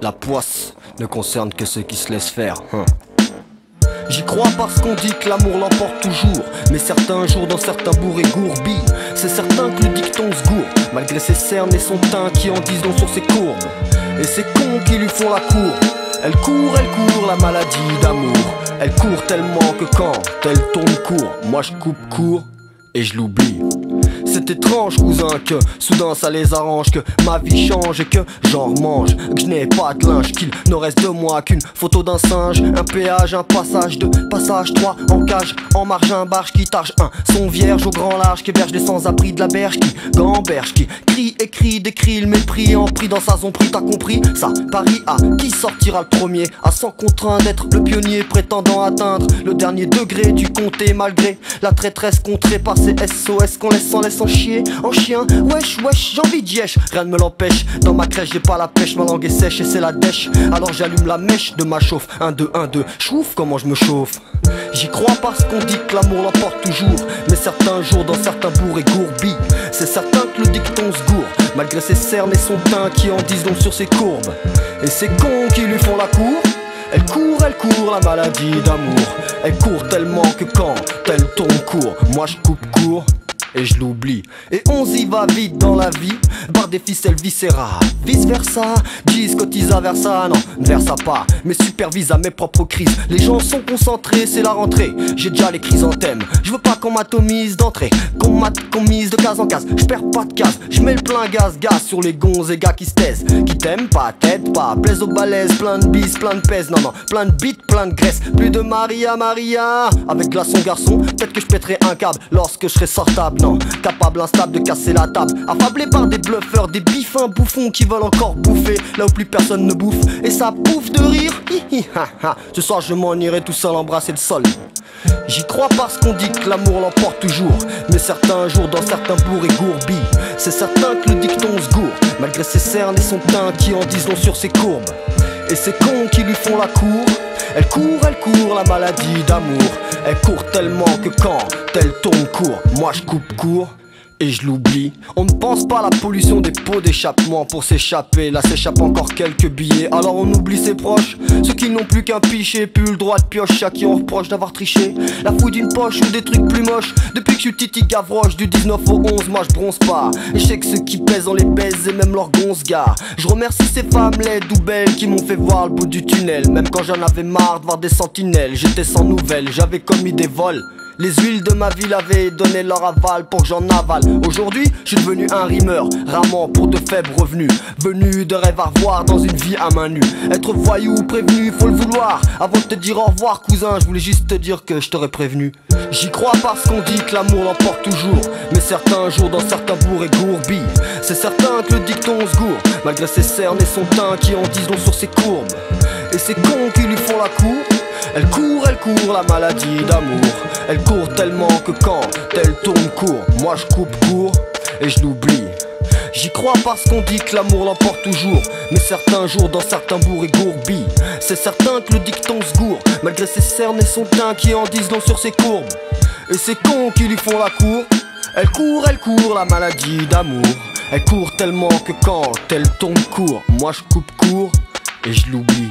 La poisse ne concerne que ceux qui se laissent faire. hein. J'y crois parce qu'on dit que l'amour l'emporte toujours. Mais certains jours dans certains bourgs et gourbis C'est certain que le dicton se gourre Malgré ses cernes et son teint qui en disent long sur ses courbes. Et ces cons qui lui font la cour. Elle court, elle court, la maladie d'amour. Elle court tellement que quand elle tourne court Moi je coupe court et je l'oublie c'est étrange cousin que soudain ça les arrange Que ma vie change et que j'en mange Que je n'ai pas de linge Qu'il ne reste de moi qu'une photo d'un singe Un péage, un passage de passage 3 En cage, en marge un barge qui targe un Son vierge au grand large qui héberge des sans-abri de la berge Qui gamberge, qui crie, écrit, décrit le mépris En pris dans sa zombrie, t'as compris Ça, Paris à qui sortira le premier À sans contraint d'être le pionnier prétendant atteindre Le dernier degré du comté malgré La traîtresse contrée par ces SOS qu'on laisse sans laisse en En chien, wesh wesh, j'ai envie de yesh Rien ne me l'empêche, dans ma crèche j'ai pas la pêche. Ma langue est sèche et c'est la dèche. Alors j'allume la mèche de ma chauffe. 1, 2, 1, 2, chouffe comment je me chauffe. J'y crois parce qu'on dit que l'amour l'emporte toujours. Mais certains jours dans certains bourgs et gourbis C'est certain que le dicton se gourre Malgré ses cernes et son teint qui en disent long sur ses courbes. Et ces cons qui lui font la cour elle court, elle court, la maladie d'amour. Elle court tellement que quand elle tourne court, moi je coupe court et je l'oublie. Et on y va vite dans la vie, par des ficelles viscérales. Vice versa, disent cotisa versa, non, ne versa pas, mais supervise à mes propres crises. Les gens sont concentrés, c'est la rentrée. J'ai déjà les chrysanthèmes. Je veux pas qu'on m'atomise d'entrée, qu'on mate, qu'on mise de case en case. Je perds pas de case, je mets le plein gaz, gaz sur les gonzes et gars qui se taisent. Qui t'aiment pas, t'aident pas, plaise aux balaises, plein de bis, plein de pèse, non, non, plein de bites, Plus de Maria, Maria, avec glaçon garçon, peut-être que je pèterai un câble lorsque je serai sortable, non, capable, instable de casser la table. Affablé par des bluffeurs, des bifins bouffons qui veulent encore bouffer là où plus personne ne bouffe. Et ça bouffe de rire, hi. Ce soir je m'en irai tout seul embrasser le sol. J'y crois parce qu'on dit que l'amour l'emporte toujours Mais certains jours dans certains bourgs et gourbis C'est certain que le dicton se gourre Malgré ses cernes et son teint qui en disent sur ses courbes Et ces cons qui lui font la cour Elle court, elle court, la maladie d'amour. Elle court tellement que quand elle tourne court Moi je coupe court et je l'oublie. On ne pense pas à la pollution des pots d'échappement pour s'échapper. Là s'échappe encore quelques billets. Alors on oublie ses proches, ceux qui n'ont plus qu'un pichet, plus le droit de pioche à qui on reproche d'avoir triché. La fouille d'une poche ou des trucs plus moches. Depuis que je suis Titi Gavroche, du 19 au 11, moi je bronze pas. Et je sais que ceux qui pèsent, on les baise et même leurs gonzes gars. Je remercie ces femmes laides ou belles qui m'ont fait voir le bout du tunnel. Même quand j'en avais marre de voir des sentinelles, j'étais sans nouvelles, j'avais commis des vols. Les huiles de ma ville avaient donné leur aval pour que j'en avale. Aujourd'hui, je suis devenu un rimeur, ramant pour de faibles revenus. Venu de rêve à revoir dans une vie à main nue. Être voyou prévenu, faut le vouloir. Avant de te dire au revoir, cousin, je voulais juste te dire que je t'aurais prévenu. J'y crois parce qu'on dit que l'amour l'emporte toujours. Mais certains jours dans certains bourgs et gourbis. C'est certain que le dicton se gourre, malgré ses cernes et son teint qui en disent long sur ses courbes. Et ces cons qui lui font la cour. Elle court, elle court, la maladie d'amour. Elle court tellement que quand elle tourne court, moi je coupe court et je l'oublie. J'y crois parce qu'on dit que l'amour l'emporte toujours. Mais certains jours dans certains bourgs et gourbis, c'est certain que le dicton se gourre, malgré ses cernes et son teint qui en disent long sur ses courbes. Et ces cons qui lui font la cour. Elle court, elle court, la maladie d'amour. Elle court tellement que quand elle tourne court, moi je coupe court et je l'oublie.